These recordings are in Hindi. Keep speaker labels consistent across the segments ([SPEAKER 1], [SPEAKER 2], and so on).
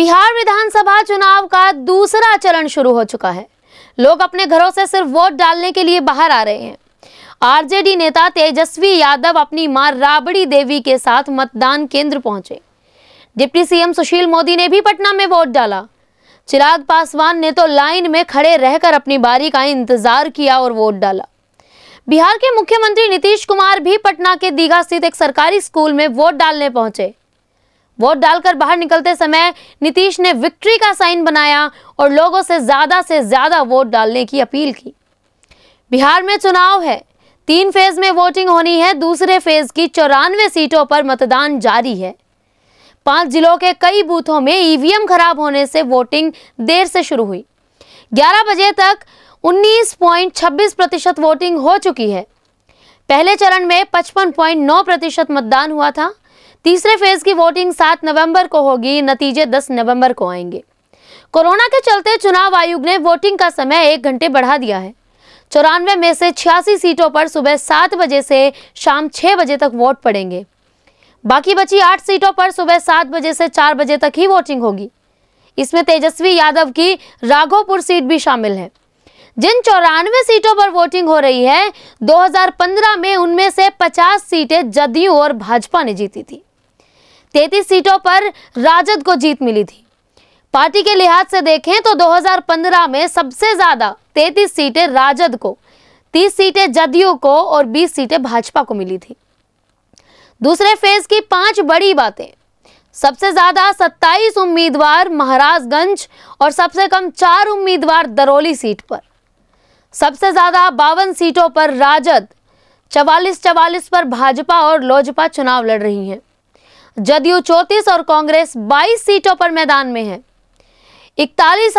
[SPEAKER 1] बिहार विधानसभा चुनाव का दूसरा चरण शुरू हो चुका है। लोग अपने घरों से सिर्फ़ वोट डालने के लिए बाहर आ रहे हैं। आरजेडी नेता तेजस्वी यादव अपनी माँ राबड़ी देवी के साथ मतदान केंद्र पहुँचे। डिप्टी सीएम सुशील मोदी ने भी पटना में वोट डाला। चिराग पासवान ने तो लाइन में खड़े रहकर अपनी बारी का इंतज़ार किया और वोट डाला। बिहार के मुख्यमंत्री नीतीश कुमार भी पटना के दीघा स्थित एक सरकारी स्कूल में वोट डालने पहुँचे। वोट डालकर बाहर निकलते समय नीतीश ने विक्ट्री का साइन बनाया और लोगों से ज़्यादा से ज़्यादा वोट डालने की अपील की। बिहार में चुनाव है। तीन फ़ेज़ में वोटिंग होनी है। दूसरे फ़ेज़ की चौरानवे सीटों पर मतदान जारी है। पाँच जिलों के कई बूथों में ईवीएम खराब होने से वोटिंग देर से शुरू हुई। 11 बजे तक 19.26 प्रतिशत वोटिंग हो चुकी है। पहले चरण में 55.9 प्रतिशत मतदान हुआ था। तीसरे फ़ेज़ की वोटिंग 7 नवंबर को होगी, नतीजे 10 नवंबर को आएँगे। कोरोना के चलते चुनाव आयोग ने वोटिंग का समय एक घंटे बढ़ा दिया है। चौरानवे में से छियासी सीटों पर सुबह सात बजे से शाम छह बजे तक वोट पड़ेंगे। बाकी बची आठ सीटों पर सुबह सात बजे से चार बजे तक ही वोटिंग होगी। इसमें तेजस्वी यादव की राघोपुर सीट भी शामिल है। जिन चौरानवे सीटों पर वोटिंग हो रही है 2015 में उनमें से 50 सीटें जदयू और भाजपा ने जीती थी। 33 सीटों पर राजद को जीत मिली थी। पार्टी के लिहाज से देखें तो 2015 में सबसे ज़्यादा 33 सीटें राजद को 30 सीटें जदयू को और 20 सीटें भाजपा को मिली थी। दूसरे फ़ेज़ की पाँच बड़ी बातें। सबसे ज़्यादा 27 उम्मीदवार महाराजगंज और सबसे कम चार उम्मीदवार दरौली सीट पर। सबसे ज़्यादा बावन सीटों पर राजद, चवालीस चवालीस पर भाजपा और लोजपा चुनाव लड़ रही हैं। जदयू चौतीस और कांग्रेस 22 सीटों पर मैदान में है। इकतालीस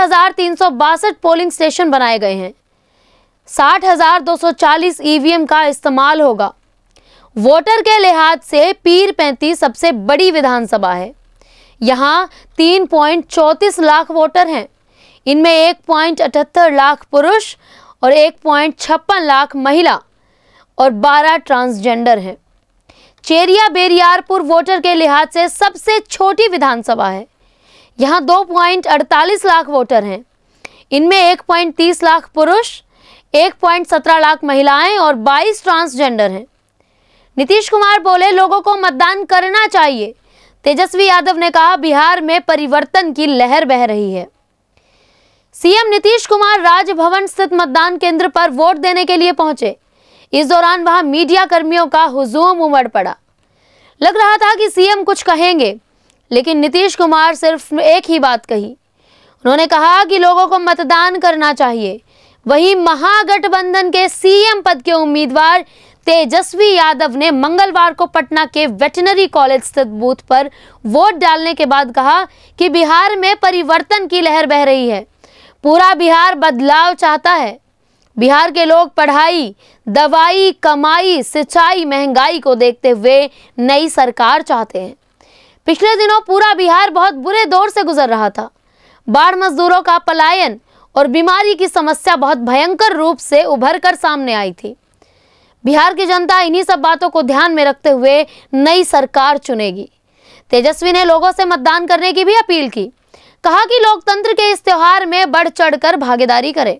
[SPEAKER 1] पोलिंग स्टेशन बनाए गए हैं। साठ हज़ार दो सौ चालीस ईवीएम का इस्तेमाल होगा। वोटर के लिहाज से पीर पैंतीस सबसे बड़ी विधानसभा है। यहाँ तीन पॉइंट चौंतीस लाख वोटर हैं। इनमें एक पॉइंट अठहत्तर लाख पुरुष और एक पॉइंट छप्पन लाख महिला और बारह ट्रांसजेंडर हैं। चेरिया बेरियारपुर वोटर के लिहाज से सबसे छोटी विधानसभा है। यहाँ दो पॉइंट अड़तालीस लाख वोटर हैं। इनमें एक पॉइंट तीस लाख पुरुष, एक पॉइंट सत्रह लाख महिलाएँ और बाईस ट्रांसजेंडर हैं। नीतीश कुमार बोले, लोगों को मतदान करना चाहिए। तेजस्वी यादव ने कहा, बिहार में परिवर्तन की लहर बह रही है। सीएम नीतीश कुमार राजभवन स्थित मतदान केंद्र पर वोट देने के लिए पहुँचे। इस दौरान वहाँ मीडिया कर्मियों का हुजूम उमड़ पड़ा। लग रहा था कि सीएम कुछ कहेंगे, लेकिन नीतीश कुमार सिर्फ़ एक ही बात कही। उन्होंने कहा कि लोगों को मतदान करना चाहिए। वहीं महागठबंधन के सीएम पद के उम्मीदवार तेजस्वी यादव ने मंगलवार को पटना के वेटनरी कॉलेज स्थित बूथ पर वोट डालने के बाद कहा कि बिहार में परिवर्तन की लहर बह रही है। पूरा बिहार बदलाव चाहता है। बिहार के लोग पढ़ाई, दवाई, कमाई, सिंचाई, महँगाई को देखते हुए नई सरकार चाहते हैं। पिछले दिनों पूरा बिहार बहुत बुरे दौर से गुजर रहा था। बाढ़ मजदूरों का पलायन और बीमारी की समस्या बहुत भयंकर रूप से उभर कर सामने आई थी। बिहार की जनता इन्हीं सब बातों को ध्यान में रखते हुए नई सरकार चुनेगी। तेजस्वी ने लोगों से मतदान करने की भी अपील की। कहा कि लोकतंत्र के इस त्योहार में बढ़ चढ़कर भागीदारी करें।